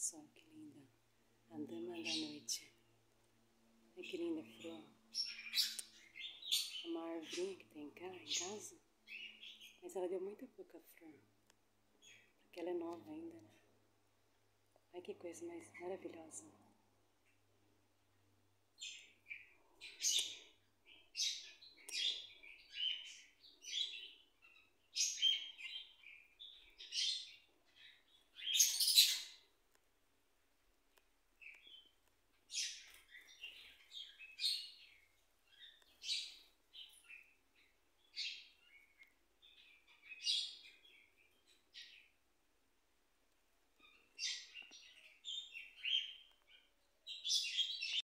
só que linda. A dama da noite. Olha que linda flor. Uma árvore que tem em casa. Mas ela deu muita pouca flor. Porque ela é nova ainda. Né? Olha que coisa mais maravilhosa.